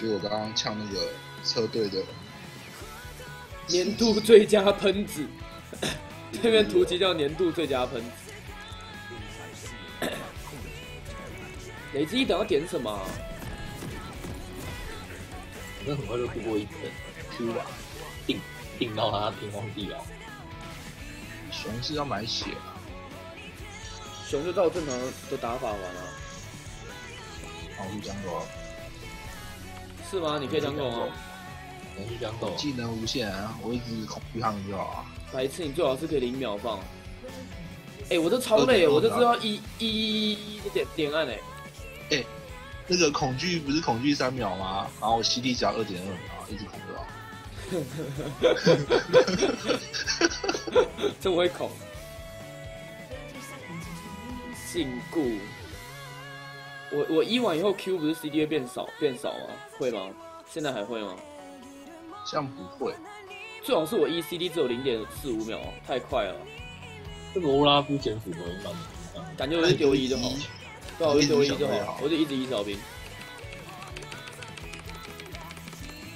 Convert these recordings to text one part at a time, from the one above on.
给我刚刚呛那个车队的年度最佳喷子，对面图集叫年度最佳喷子。累积一等要点什么啊？反正很快就度过一等 Q 吧，定定到他天荒地老。熊是要买血啊，熊就照正常的打法玩啊，好去江狗，是吗？你可以当狗吗？能去江狗，技能无限啊，我一直恐惧他们就好啊。白痴，你最好是可以零秒放。哎、我这超累，我这是要一一一一一点点按哎、那个恐惧不是恐惧三秒吗？然后我 CD 只要二点二秒，一直恐不到。这我会恐。禁锢。我我一完以后 Q 不是 CD 会变少变少吗？会吗？现在还会吗？像不会，最好是我 E CD 只有零点四五秒，太快了，这个欧拉夫减辅都会蛮感觉我就丢一就好了。对啊，我就丢一就好，我就一直一小兵。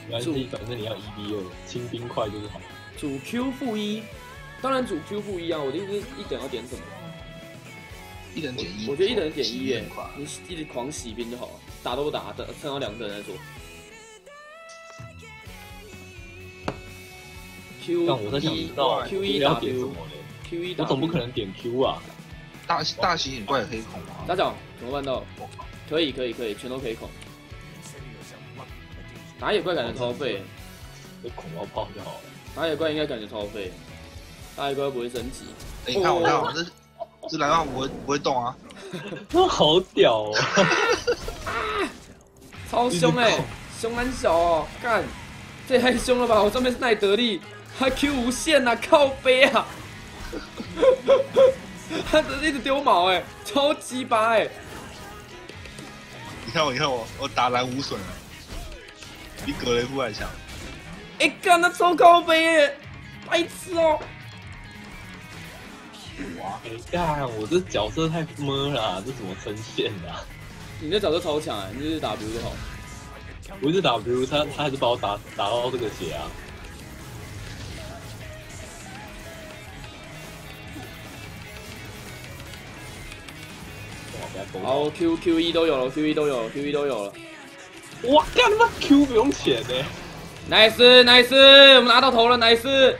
没关系，反正你要一 B 二，清兵快就是好。主 Q 负一，当然主 Q 负一啊，我的意思是一等要点什么？一人减一。我觉得一人点一耶，你一直狂洗兵就好了，打都不打，等撑到两等再说。Q 但我在想一知道 Q 一要点什 W 么嘞？Q 一我总不可能点 Q 啊！大大型野怪也可以恐啊。打脚怎么办到？可以可以可以，全都可以孔。打野怪感觉超废，就恐到爆就好了。打野怪应该感觉超废，打野怪不会升级。哎你看我看我这这蓝帽不会不会动啊？那好屌哦！超凶哎、凶很小哦，干，这也太凶了吧！我上面是奈德利，他 Q 无限呐、靠背啊！他只是一直丢毛哎、超鸡巴哎！你看我你看我我打蓝无损了，比格雷夫还强。哎干，他超靠背哎，白痴哦！哇，哎干，我这角色太么了，这怎么呈现的啊？你这角色超强哎，你就是 W 就好。我一直 W，他他还是把我打打到这个血啊！好，Q Q 一都有了，Q 一都有了，Q 一都有了。哇，干他妈 Q 不用钱呢！nice nice，我们拿到头了，nice。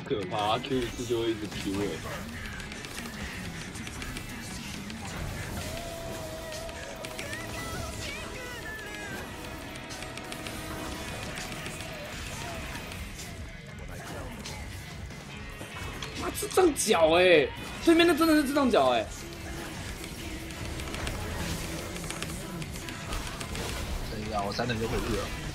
好可怕！Q 一次就会一直 Q 哎、妈，智障脚哎！对面那真的是智障脚哎！等一下，我三等就回去了。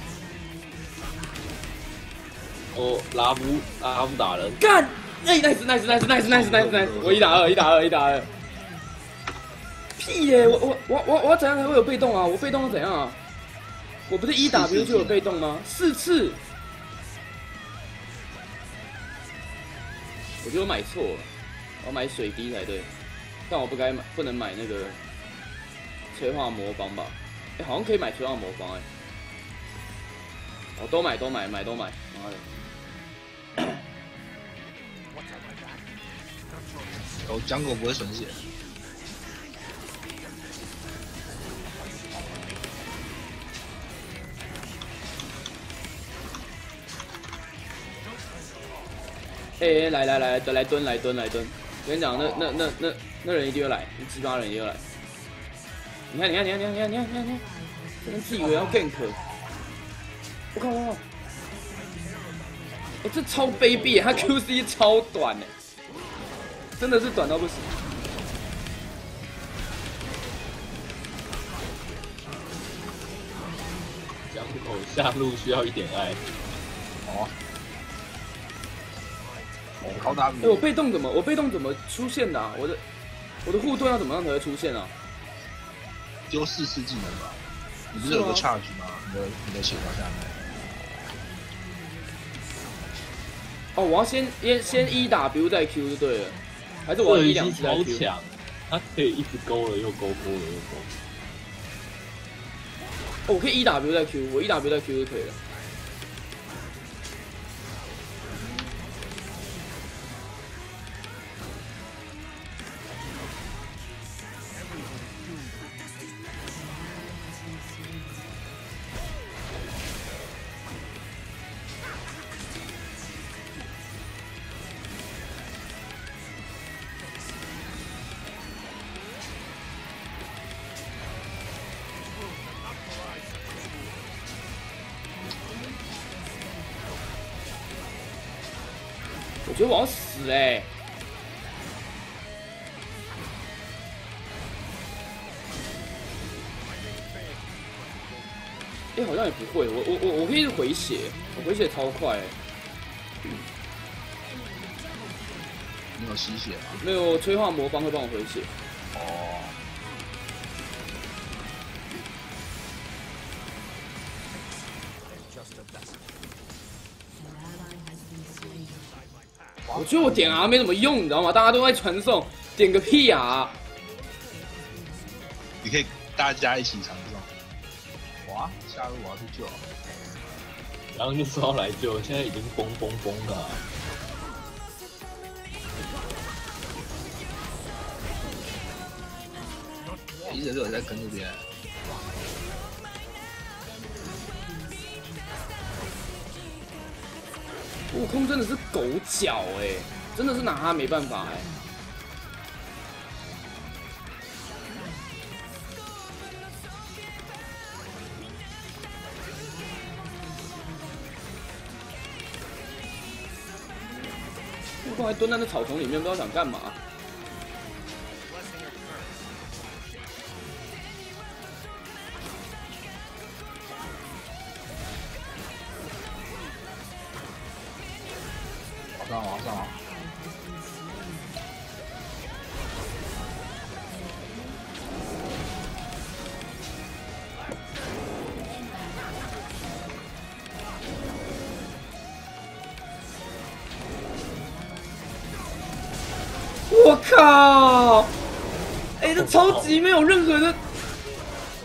哦，拉夫拉夫打人，干！哎，nice nice nice nice nice nice nice！我一打二，一打二，一打二。屁耶！我我我我我怎样才会有被动啊？我被动要怎样啊？我不是一打 W 就有被动吗？四次。我觉得我买错了，我买水滴才对，但我不该买，不能买那个催化魔方吧？哎、好像可以买催化魔方哎、我都买都买买都买，妈的！我江狗不会损血，哎、欸，来来来，来蹲来蹲来蹲！我跟你讲，那那那那那人一定要来，那鸡巴人一定会来。你看你看你看你看你看你看你看，这人自以为要 gank，我靠我靠！哎、这超卑鄙，他 QC 超短哎，真的是短到不行。江口下路需要一点爱。哦，哦，高达哎、我被动怎么我被动怎么出现的、啊？我的我的护盾要怎么样才会出现啊？丢四次技能吧。你不是有个 charge 吗？你的你的血条下面。哦，我要先先先一打 W 再 Q 就对了，还是我一两在 Q，他可以一直勾了又勾勾了又勾。哦，我可以 E W 在 Q，我 E W 在 Q 就可以了。觉得我要死嘞、哎、好像也不会，我我我我可以回血，我回血超快、欸，你有吸血吗？没有催化魔方会帮我回血。哦，我觉得我点 R 没怎么用，你知道吗？大家都在传送，点个屁啊！你可以大家一起传送。哇，下路我要去救。然后就说要来救，现在已经崩崩崩了啊。一直都有在跟这边。悟空真的是狗脚哎、真的是拿他没办法哎、悟空还蹲在那草丛里面，不知道想干嘛。靠！哎、这超级没有任何的，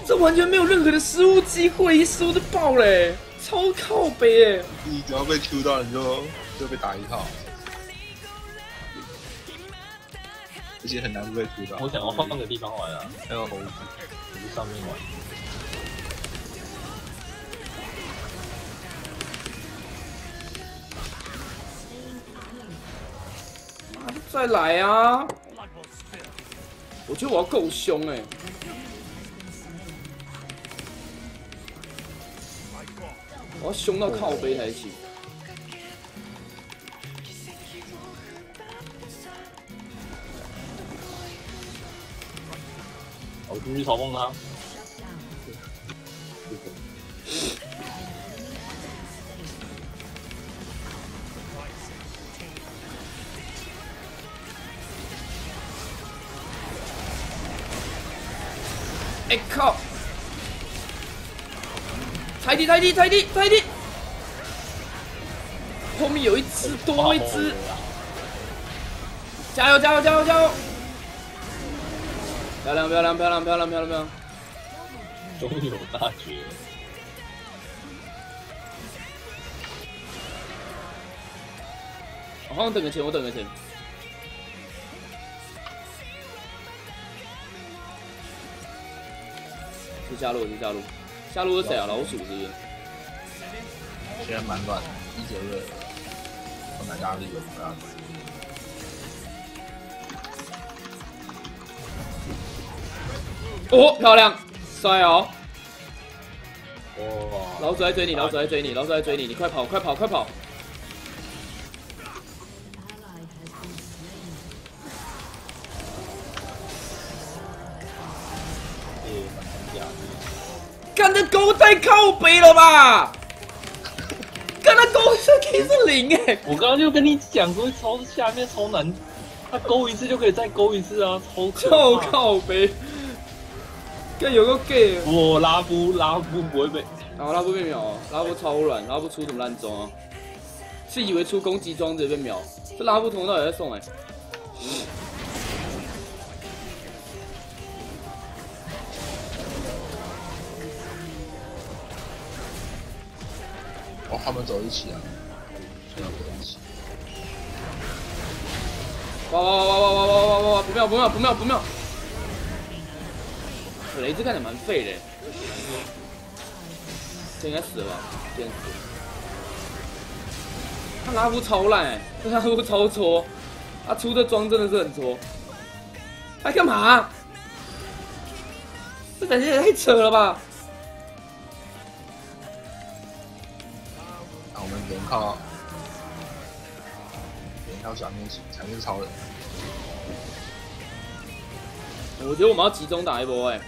这完全没有任何的失误机会，一失误就爆嘞、超靠北哎、你只要被 Q 到，你就就被打一套。而且很难不被 Q 到。我想要换个地方玩啊，还有猴子，不是上面玩。再来啊！我觉得我要够凶哎、我要凶到靠背才行。我进去嘲讽他。哎、靠！踩地踩地踩地踩地！后面有一只，多一只，加油加油加油加油！漂亮漂亮漂亮漂亮漂亮漂亮！终于有大绝了。我好像等个钱，我等个钱。是下路，是下路，下路是谁啊？老鼠是不是？现在蛮乱的，一节月我拿压力有不要哦，漂亮，帅哦！哇！老鼠在追你，老鼠在追你，老鼠在追你，你快跑，快跑，快跑！太靠背了吧！干那狗这 K 是零哎！我刚刚就跟你讲说，超下面超难，他勾一次就可以再勾一次啊，超超。靠北！干有个 gay，我拉夫拉夫不会被，然后拉布被秒啊，拉布超软，拉布出什么烂装啊？是以为出攻击装直接被秒，这拉布从头到尾在送哎、哦，他们走一起啊，不要走一起。哇哇哇哇哇哇哇哇哇！不妙不妙不妙不妙！雷兹干的蛮废的，这应该死了吧？先死。他拉夫超烂哎，这拉夫超搓，他出的装真的是很搓。他干嘛？这感觉也太扯了吧！靠，只能靠假面骑，假面超人。我觉得我们要集中打一波哎。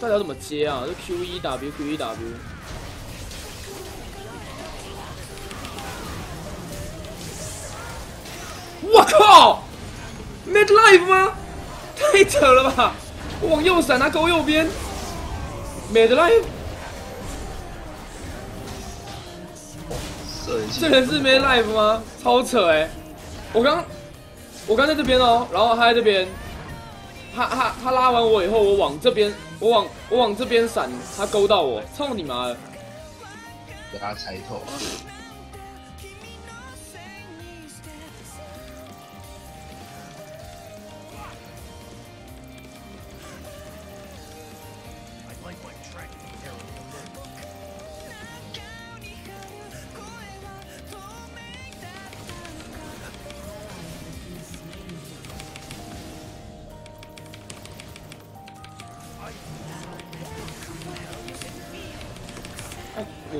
大家怎么接啊？这 Q E W Q E W。我靠！Mid Life 吗？太扯了吧！我往右闪，他勾右边。，Mad Life。这人是 Mad Life 吗？超扯哎！我刚，我刚在这边哦，然后他在这边。他他他拉完我以后，我往这边，我往我往这边闪，他勾到我，操你妈的！给他踩透。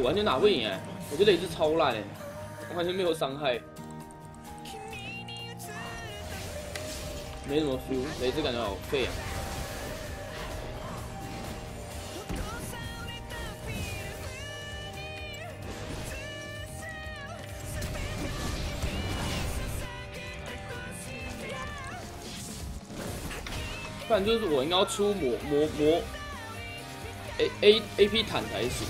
完全打不赢哎！我觉得雷兹超烂哎，完全没有伤害，没什么 feel，雷兹感觉好废啊！不然就是我应该要出魔魔魔 A A A P 坦才行。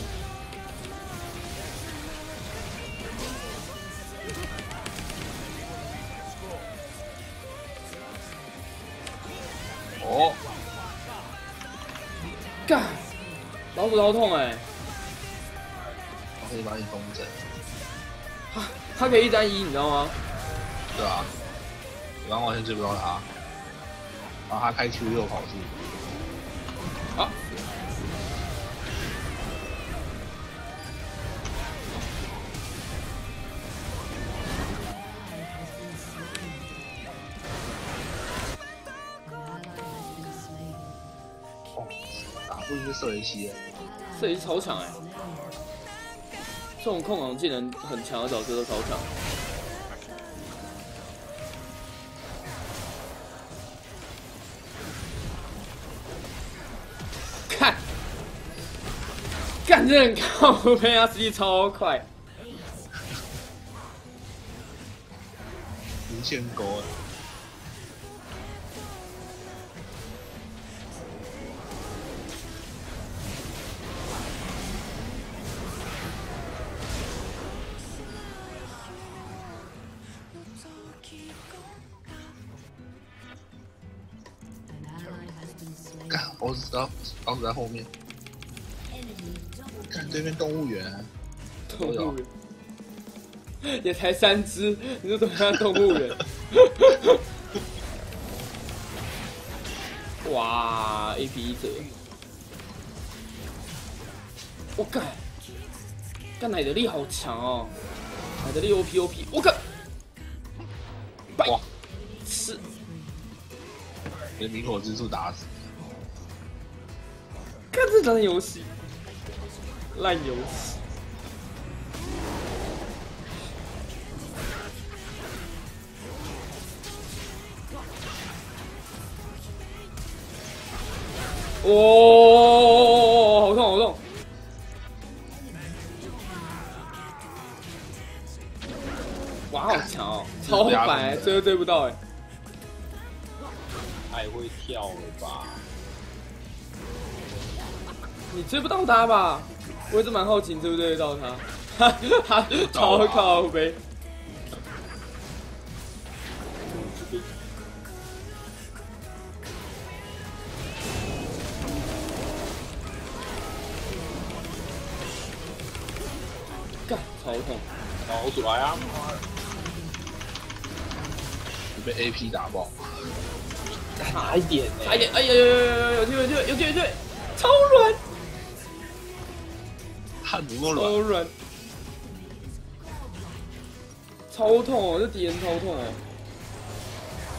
老虎头痛哎！我可以把你封着。他他可以一单一，你知道吗？对啊，我刚完全追不到他，然后他开 Q 又跑出。不是射雷七，射雷超强哎！这种控场技能很强的角色都超强。看，干这很靠背啊，实力超快，无限高啊！我只知道老鼠在后面。看对面动物园，动物园 也才三只，你说怎么样？动物园？哇！A P 一折，我靠！干奶的力好强哦，奶的力 O P O P，我靠！哇！是，被明火之术打死。看这张游戏，烂游戏。哦，好痛好痛！哇，好强哦，超白，追都追不到哎。太会跳了吧！你追不到他吧？我一直蛮好奇，你追不追得到他？他他超靠呗。干，超痛！好出来啊！你被 AP 打爆。差一点、差一点！哎呀呀呀呀呀！有机会，有机会，有机会，超软！汗不够超软，超痛哦，这敌人超痛哦。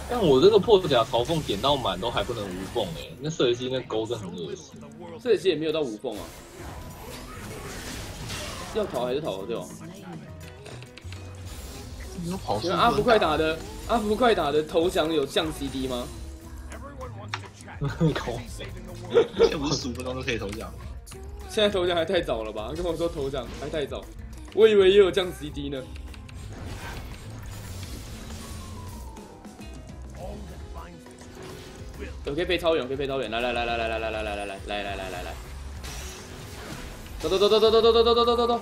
但我这个破甲嘲讽点到满都还不能无缝哎、那射击那钩真的很恶心。射击也没有到无缝啊。要逃还是逃得掉？你说跑速请问阿福快打的阿福快打的投降有降 CD 吗？靠现在不是十五分钟就可以投奖？现在投降还太早了吧？跟我说投降还太早，我以为也有降 CD 呢。我可以飞超远，可以飞超远，来来来来来来来来来来来来来来来来，走走走走走走走走走走走走。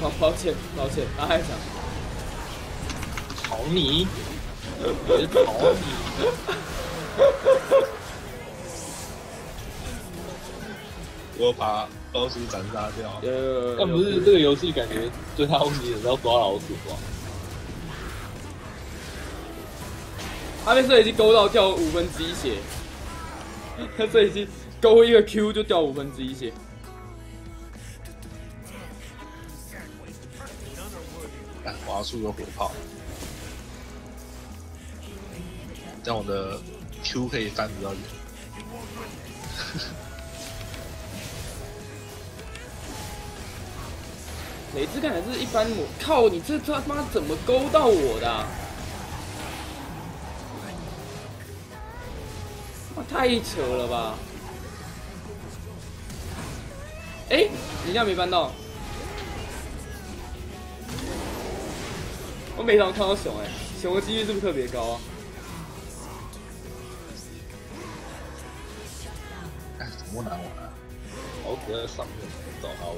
好，抱歉抱歉，阿海想，炒你，我是炒你。我把老鼠斩杀掉。但不是这个游戏感觉最大问题是要抓老鼠吧。他被射已经勾到掉五分之一血，他这已经勾一个 Q 就掉五分之一血。看滑速有火炮，这样我的 Q 可以翻比较远。雷之感还是一般我靠，你这他妈怎么勾到我的、哇，太扯了吧！哎、你这样没翻到？我每场看到熊哎、熊的几率是不是特别高啊？老鼠在上面找他玩。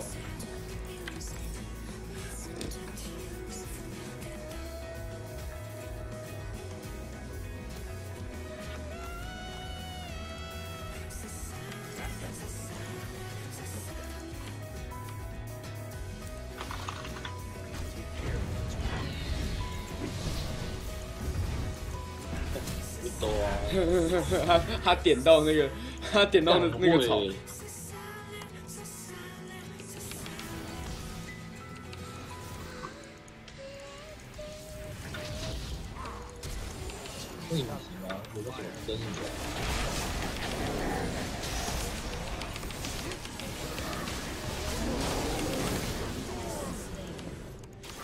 不 多啊，他他点到那个，他点到那那个草，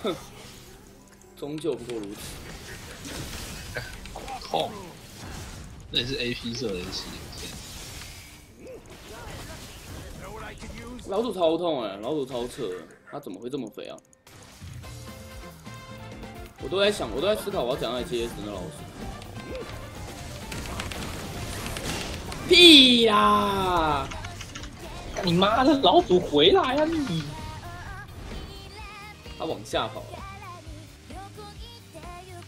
终究不过如此。痛，那也是 AP 射的一起，天老鼠超痛哎、老鼠超扯的，他怎么会这么肥啊？我都在想，我都在思考我要怎样来接死那老鼠。屁啦！你妈的老鼠回来啊你！他往下跑了，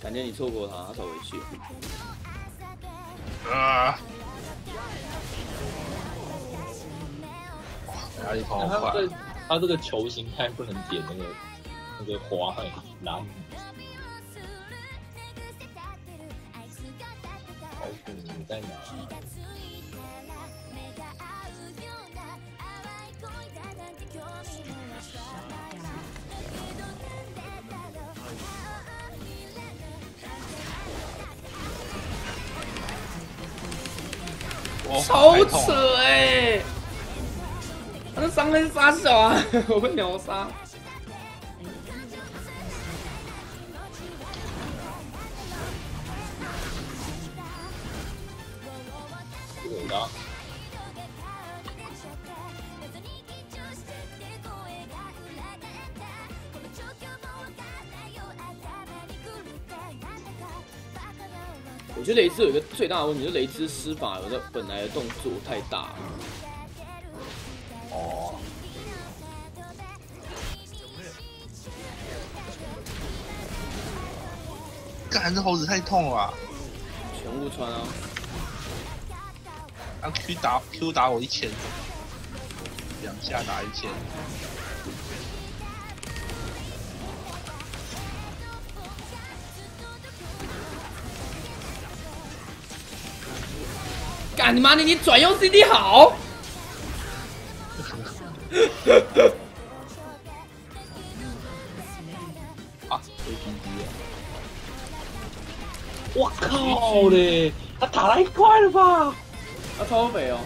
感觉你错过他，他跑回去了。啊！哇，压力跑好快他这，个他这个球形态不能点那个那个花欸蓝。老鼠你在哪？超扯哎、他那伤害是杀小啊，我被秒杀。觉得雷兹有一个最大的问题，就是雷兹施法有的本来的动作太大了。哦，干这猴子太痛了吧！全部穿啊！啊 Q 打 Q 打我一千，两下打一千，干你妈的，你转用 CD 好！啊，被 PD 了，我靠嘞，他打太快了吧！他超美哦。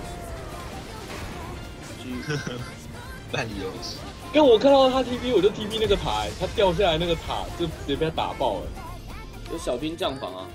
烂游戏，因为我看到他 TP，我就 TP 那个塔，他掉下来那个塔就直接被他打爆了。有小兵降防啊！